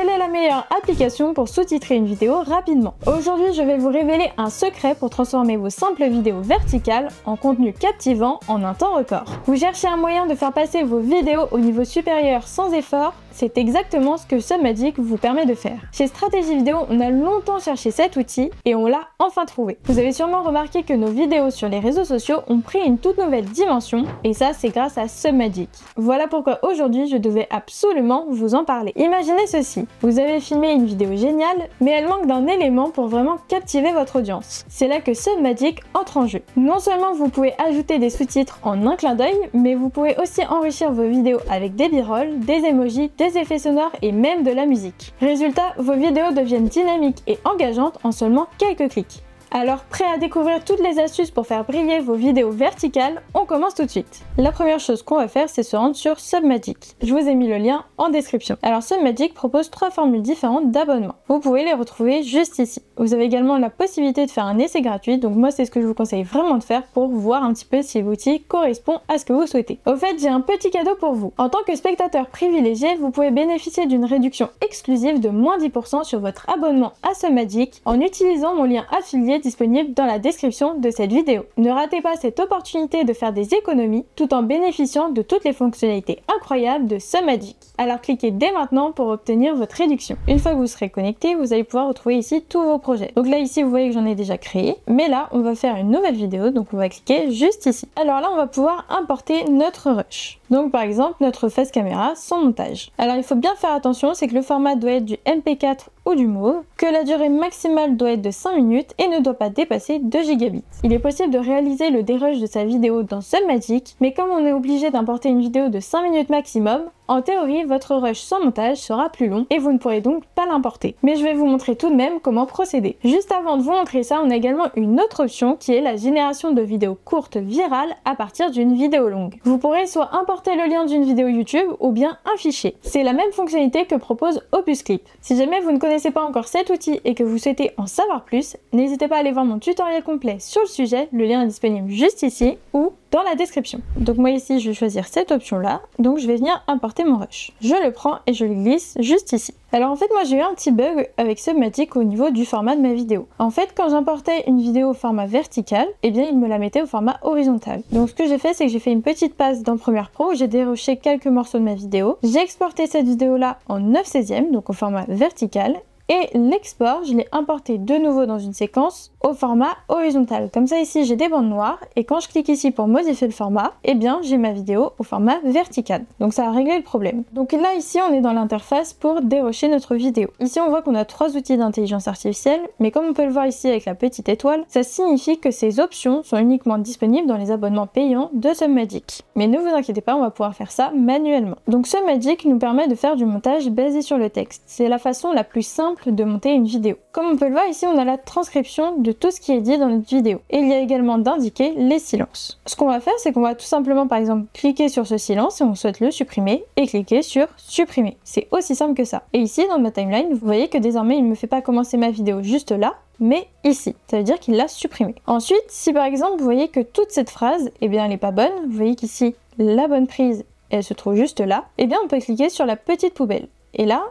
quelle est la meilleure application pour sous-titrer une vidéo rapidement Aujourd'hui, je vais vous révéler un secret pour transformer vos simples vidéos verticales en contenu captivant en un temps record. Vous cherchez un moyen de faire passer vos vidéos au niveau supérieur sans effort c'est exactement ce que Submagic vous permet de faire. Chez Stratégie Vidéo, on a longtemps cherché cet outil et on l'a enfin trouvé. Vous avez sûrement remarqué que nos vidéos sur les réseaux sociaux ont pris une toute nouvelle dimension et ça c'est grâce à Submagic. Voilà pourquoi aujourd'hui je devais absolument vous en parler. Imaginez ceci, vous avez filmé une vidéo géniale mais elle manque d'un élément pour vraiment captiver votre audience. C'est là que Submagic entre en jeu. Non seulement vous pouvez ajouter des sous-titres en un clin d'œil, mais vous pouvez aussi enrichir vos vidéos avec des b-rolls, des emojis, des effets sonores et même de la musique. Résultat, vos vidéos deviennent dynamiques et engageantes en seulement quelques clics. Alors prêt à découvrir toutes les astuces pour faire briller vos vidéos verticales On commence tout de suite. La première chose qu'on va faire c'est se rendre sur Submagic. Je vous ai mis le lien en description. Alors Submagic propose trois formules différentes d'abonnement. Vous pouvez les retrouver juste ici. Vous avez également la possibilité de faire un essai gratuit, donc moi c'est ce que je vous conseille vraiment de faire pour voir un petit peu si l'outil correspond à ce que vous souhaitez. Au fait, j'ai un petit cadeau pour vous. En tant que spectateur privilégié, vous pouvez bénéficier d'une réduction exclusive de moins 10% sur votre abonnement à Submagic en utilisant mon lien affilié disponible dans la description de cette vidéo. Ne ratez pas cette opportunité de faire des économies tout en bénéficiant de toutes les fonctionnalités incroyables de Magic. Alors cliquez dès maintenant pour obtenir votre réduction. Une fois que vous serez connecté, vous allez pouvoir retrouver ici tous vos projets. Donc là ici vous voyez que j'en ai déjà créé, mais là on va faire une nouvelle vidéo, donc on va cliquer juste ici. Alors là on va pouvoir importer notre rush. Donc par exemple notre face caméra sans montage. Alors il faut bien faire attention, c'est que le format doit être du MP4 du mauve, que la durée maximale doit être de 5 minutes et ne doit pas dépasser 2 gigabits. Il est possible de réaliser le dérush de sa vidéo dans Submagic, mais comme on est obligé d'importer une vidéo de 5 minutes maximum, en théorie, votre rush sans montage sera plus long et vous ne pourrez donc pas l'importer. Mais je vais vous montrer tout de même comment procéder. Juste avant de vous montrer ça, on a également une autre option qui est la génération de vidéos courtes virales à partir d'une vidéo longue. Vous pourrez soit importer le lien d'une vidéo YouTube ou bien un fichier. C'est la même fonctionnalité que propose Opus Clip. Si jamais vous ne connaissez pas encore cet outil et que vous souhaitez en savoir plus, n'hésitez pas à aller voir mon tutoriel complet sur le sujet, le lien est disponible juste ici, ou dans la description. Donc moi ici, je vais choisir cette option-là. Donc je vais venir importer mon rush. Je le prends et je le glisse juste ici. Alors en fait, moi j'ai eu un petit bug avec Submatic au niveau du format de ma vidéo. En fait, quand j'importais une vidéo au format vertical, eh bien il me la mettait au format horizontal. Donc ce que j'ai fait, c'est que j'ai fait une petite passe dans Premiere Pro j'ai déroché quelques morceaux de ma vidéo. J'ai exporté cette vidéo-là en 9 16e, donc au format vertical, et l'export, je l'ai importé de nouveau dans une séquence au format horizontal. Comme ça ici j'ai des bandes noires et quand je clique ici pour modifier le format, eh bien j'ai ma vidéo au format vertical. Donc ça a réglé le problème. Donc là ici on est dans l'interface pour dérocher notre vidéo. Ici on voit qu'on a trois outils d'intelligence artificielle, mais comme on peut le voir ici avec la petite étoile, ça signifie que ces options sont uniquement disponibles dans les abonnements payants de Submagic. Mais ne vous inquiétez pas, on va pouvoir faire ça manuellement. Donc Submagic nous permet de faire du montage basé sur le texte. C'est la façon la plus simple de monter une vidéo. Comme on peut le voir ici, on a la transcription de tout ce qui est dit dans notre vidéo. Et il y a également d'indiquer les silences. Ce qu'on va faire, c'est qu'on va tout simplement par exemple cliquer sur ce silence si on souhaite le supprimer et cliquer sur supprimer. C'est aussi simple que ça. Et ici dans ma timeline, vous voyez que désormais il ne me fait pas commencer ma vidéo juste là, mais ici. Ça veut dire qu'il l'a supprimé. Ensuite, si par exemple vous voyez que toute cette phrase, eh bien elle n'est pas bonne, vous voyez qu'ici la bonne prise elle se trouve juste là, eh bien on peut cliquer sur la petite poubelle. Et là,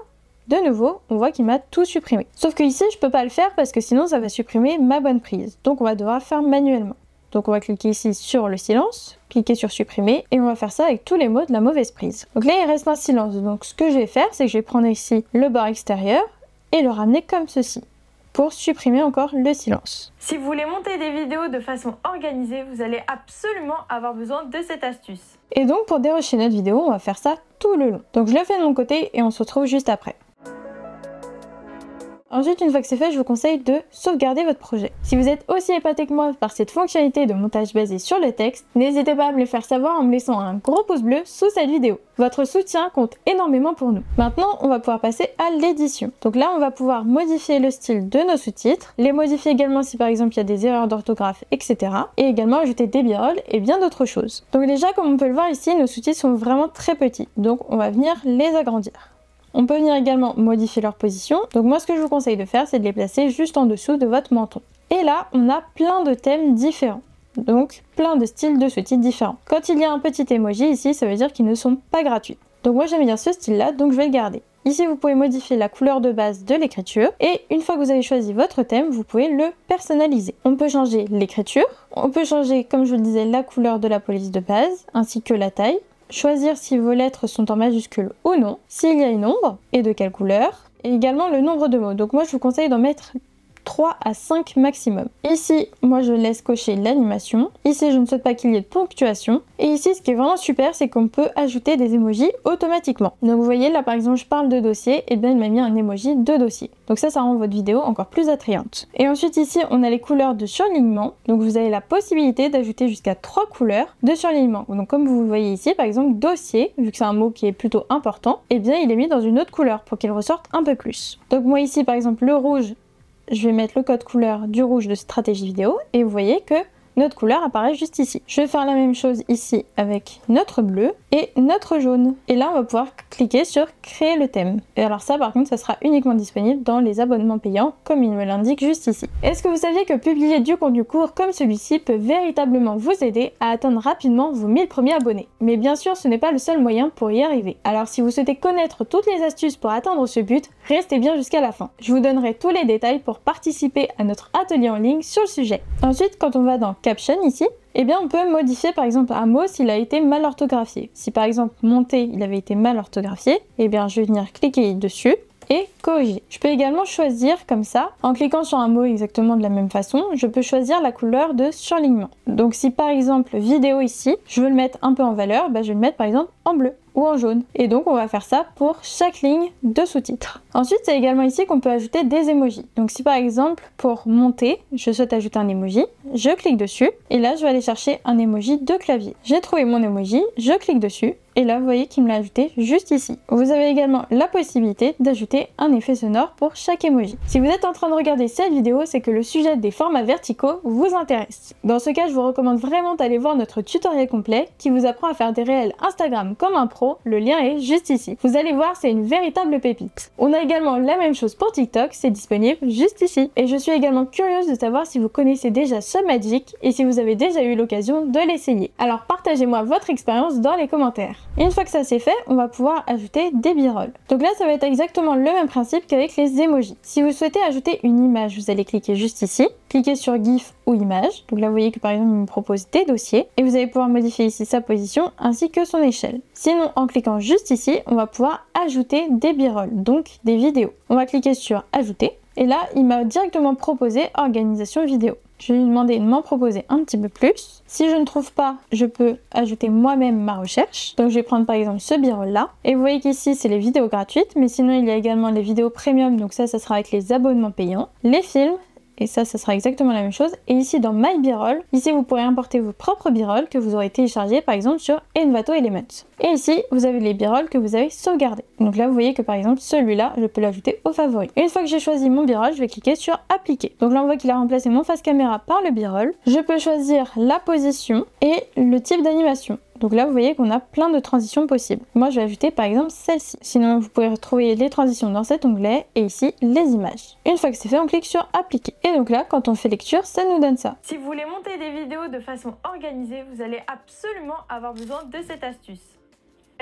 de nouveau, on voit qu'il m'a tout supprimé. Sauf que ici, je peux pas le faire parce que sinon ça va supprimer ma bonne prise. Donc on va devoir faire manuellement. Donc on va cliquer ici sur le silence, cliquer sur supprimer et on va faire ça avec tous les mots de la mauvaise prise. Donc là il reste un silence. Donc ce que je vais faire, c'est que je vais prendre ici le bord extérieur et le ramener comme ceci pour supprimer encore le silence. Si vous voulez monter des vidéos de façon organisée, vous allez absolument avoir besoin de cette astuce. Et donc pour dérocher notre vidéo, on va faire ça tout le long. Donc je le fais de mon côté et on se retrouve juste après. Ensuite, une fois que c'est fait, je vous conseille de sauvegarder votre projet. Si vous êtes aussi épaté que moi par cette fonctionnalité de montage basé sur le texte, n'hésitez pas à me le faire savoir en me laissant un gros pouce bleu sous cette vidéo. Votre soutien compte énormément pour nous. Maintenant, on va pouvoir passer à l'édition. Donc là, on va pouvoir modifier le style de nos sous-titres, les modifier également si par exemple il y a des erreurs d'orthographe, etc. Et également ajouter des birolles et bien d'autres choses. Donc déjà, comme on peut le voir ici, nos sous-titres sont vraiment très petits. Donc on va venir les agrandir. On peut venir également modifier leur position. Donc moi ce que je vous conseille de faire c'est de les placer juste en dessous de votre menton. Et là on a plein de thèmes différents. Donc plein de styles de ce type différents. Quand il y a un petit emoji ici ça veut dire qu'ils ne sont pas gratuits. Donc moi j'aime bien ce style là donc je vais le garder. Ici, vous pouvez modifier la couleur de base de l'écriture et une fois que vous avez choisi votre thème, vous pouvez le personnaliser. On peut changer l'écriture, on peut changer, comme je vous le disais, la couleur de la police de base ainsi que la taille, choisir si vos lettres sont en majuscule ou non, s'il y a une ombre et de quelle couleur, et également le nombre de mots. Donc moi je vous conseille d'en mettre 3 à 5 maximum. Ici, moi je laisse cocher l'animation. Ici, je ne souhaite pas qu'il y ait de ponctuation. Et ici, ce qui est vraiment super, c'est qu'on peut ajouter des emojis automatiquement. Donc vous voyez, là par exemple, je parle de dossier, et bien il m'a mis un emoji de dossier. Donc ça, ça rend votre vidéo encore plus attrayante. Et ensuite ici, on a les couleurs de surlignement. Donc vous avez la possibilité d'ajouter jusqu'à 3 couleurs de surlignement. Donc comme vous voyez ici, par exemple, dossier, vu que c'est un mot qui est plutôt important, et bien il est mis dans une autre couleur pour qu'il ressorte un peu plus. Donc moi ici, par exemple, le rouge, je vais mettre le code couleur du rouge de stratégie vidéo et vous voyez que notre couleur apparaît juste ici. Je vais faire la même chose ici avec notre bleu et notre jaune. Et là, on va pouvoir cliquer sur créer le thème. Et alors ça, par contre, ça sera uniquement disponible dans les abonnements payants, comme il me l'indique juste ici. Est-ce que vous saviez que publier du contenu court comme celui-ci peut véritablement vous aider à atteindre rapidement vos 1000 premiers abonnés? Mais bien sûr, ce n'est pas le seul moyen pour y arriver. Alors si vous souhaitez connaître toutes les astuces pour atteindre ce but, restez bien jusqu'à la fin. Je vous donnerai tous les détails pour participer à notre atelier en ligne sur le sujet. Ensuite, quand on va dans caption ici, eh bien on peut modifier par exemple un mot s'il a été mal orthographié. Si par exemple monter il avait été mal orthographié, eh bien je vais venir cliquer dessus et corriger. Je peux également choisir comme ça, en cliquant sur un mot exactement de la même façon, je peux choisir la couleur de surlignement. Donc si par exemple vidéo ici, je veux le mettre un peu en valeur, bah, je vais le mettre par exemple en bleu ou en jaune. Et donc on va faire ça pour chaque ligne de sous-titres. Ensuite, c'est également ici qu'on peut ajouter des emojis. Donc si par exemple pour monter, je souhaite ajouter un emoji, je clique dessus et là je vais aller chercher un emoji de clavier. J'ai trouvé mon emoji, je clique dessus et là vous voyez qu'il me l'a ajouté juste ici. Vous avez également la possibilité d'ajouter un effet sonore pour chaque emoji. Si vous êtes en train de regarder cette vidéo, c'est que le sujet des formats verticaux vous intéresse. Dans ce cas, je vous recommande vraiment d'aller voir notre tutoriel complet qui vous apprend à faire des réels Instagram comme un pro le lien est juste ici. Vous allez voir, c'est une véritable pépite. On a également la même chose pour TikTok, c'est disponible juste ici. Et je suis également curieuse de savoir si vous connaissez déjà ce Magic et si vous avez déjà eu l'occasion de l'essayer. Alors partagez-moi votre expérience dans les commentaires. une fois que ça c'est fait, on va pouvoir ajouter des birolles. Donc là, ça va être exactement le même principe qu'avec les emojis. Si vous souhaitez ajouter une image, vous allez cliquer juste ici, cliquer sur GIF ou image. Donc là, vous voyez que par exemple, il me propose des dossiers et vous allez pouvoir modifier ici sa position ainsi que son échelle. Sinon, en cliquant juste ici, on va pouvoir ajouter des birolles, donc des vidéos. On va cliquer sur ajouter et là, il m'a directement proposé organisation vidéo. Je vais lui demander de m'en proposer un petit peu plus. Si je ne trouve pas, je peux ajouter moi-même ma recherche. Donc je vais prendre par exemple ce birol là. Et vous voyez qu'ici c'est les vidéos gratuites, mais sinon il y a également les vidéos premium, donc ça, ça sera avec les abonnements payants. Les films, et ça, ça sera exactement la même chose. Et ici dans My B-roll, ici vous pourrez importer vos propres B-roll que vous aurez téléchargés par exemple sur Envato Elements. Et ici, vous avez les B-roll que vous avez sauvegardés. Donc là, vous voyez que par exemple, celui-là, je peux l'ajouter au favori. Une fois que j'ai choisi mon B-roll, je vais cliquer sur appliquer. Donc là, on voit qu'il a remplacé mon face caméra par le B-roll. Je peux choisir la position et le type d'animation. Donc là, vous voyez qu'on a plein de transitions possibles. Moi, je vais ajouter par exemple celle-ci. Sinon, vous pouvez retrouver les transitions dans cet onglet et ici, les images. Une fois que c'est fait, on clique sur appliquer. Et donc là, quand on fait lecture, ça nous donne ça. Si vous voulez monter des vidéos de façon organisée, vous allez absolument avoir besoin de cette astuce.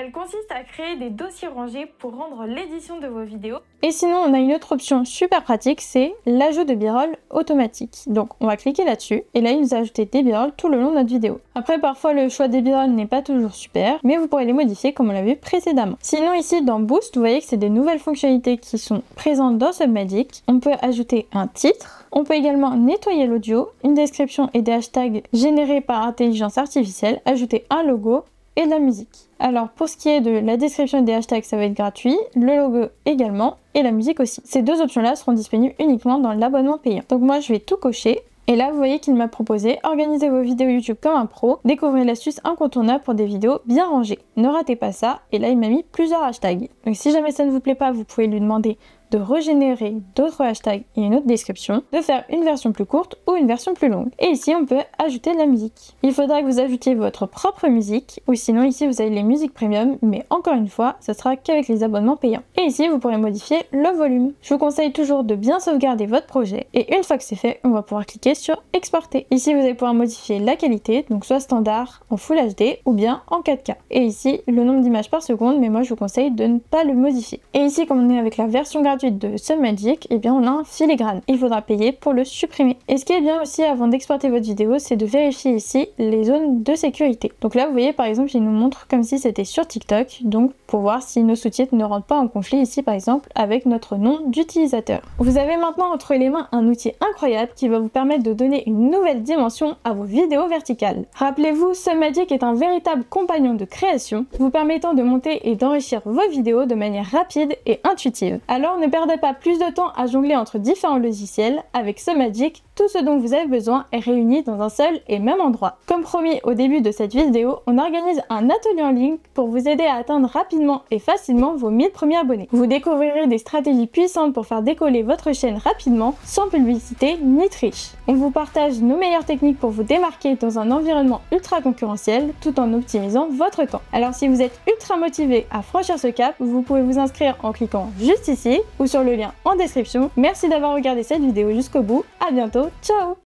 Elle consiste à créer des dossiers rangés pour rendre l'édition de vos vidéos. Et sinon, on a une autre option super pratique, c'est l'ajout de birolles automatique. Donc, on va cliquer là-dessus et là, il nous a ajouté des birolles tout le long de notre vidéo. Après, parfois, le choix des birolles n'est pas toujours super, mais vous pourrez les modifier comme on l'a vu précédemment. Sinon, ici, dans Boost, vous voyez que c'est des nouvelles fonctionnalités qui sont présentes dans Submagic. On peut ajouter un titre, on peut également nettoyer l'audio, une description et des hashtags générés par intelligence artificielle, ajouter un logo et de la musique. Alors pour ce qui est de la description des hashtags, ça va être gratuit, le logo également et la musique aussi. Ces deux options-là seront disponibles uniquement dans l'abonnement payant. Donc moi je vais tout cocher et là, vous voyez qu'il m'a proposé organiser vos vidéos YouTube comme un pro, découvrir l'astuce incontournable pour des vidéos bien rangées. Ne ratez pas ça. Et là, il m'a mis plusieurs hashtags. Donc si jamais ça ne vous plaît pas, vous pouvez lui demander de régénérer d'autres hashtags et une autre description, de faire une version plus courte ou une version plus longue. Et ici, on peut ajouter de la musique. Il faudra que vous ajoutiez votre propre musique, ou sinon ici vous avez les musiques premium, mais encore une fois, ce sera qu'avec les abonnements payants. Et ici, vous pourrez modifier le volume. Je vous conseille toujours de bien sauvegarder votre projet, et une fois que c'est fait, on va pouvoir cliquer sur exporter. Ici, vous allez pouvoir modifier la qualité, donc soit standard en Full HD ou bien en 4K. Et ici, le nombre d'images par seconde, mais moi je vous conseille de ne pas le modifier. Et ici, comme on est avec la version gratuite de Submagic, et eh bien on a un filigrane. Il faudra payer pour le supprimer. Et ce qui est bien aussi avant d'exporter votre vidéo, c'est de vérifier ici les zones de sécurité. Donc là, vous voyez par exemple, il nous montre comme si c'était sur TikTok, donc pour voir si nos sous-titres ne rentrent pas en conflit ici par exemple avec notre nom d'utilisateur. Vous avez maintenant entre les mains un outil incroyable qui va vous permettre de donner une nouvelle dimension à vos vidéos verticales. Rappelez-vous, Submagic est un véritable compagnon de création, vous permettant de monter et d'enrichir vos vidéos de manière rapide et intuitive. Alors ne perdez pas plus de temps à jongler entre différents logiciels, avec Submagic, tout ce dont vous avez besoin est réuni dans un seul et même endroit. Comme promis au début de cette vidéo, on organise un atelier en ligne pour vous aider à atteindre rapidement et facilement vos 1000 premiers abonnés. Vous découvrirez des stratégies puissantes pour faire décoller votre chaîne rapidement, sans publicité ni triche. On vous partage nos meilleures techniques pour vous démarquer dans un environnement ultra concurrentiel tout en optimisant votre temps. Alors si vous êtes ultra motivé à franchir ce cap, vous pouvez vous inscrire en cliquant juste ici ou sur le lien en description. Merci d'avoir regardé cette vidéo jusqu'au bout. À bientôt. Ciao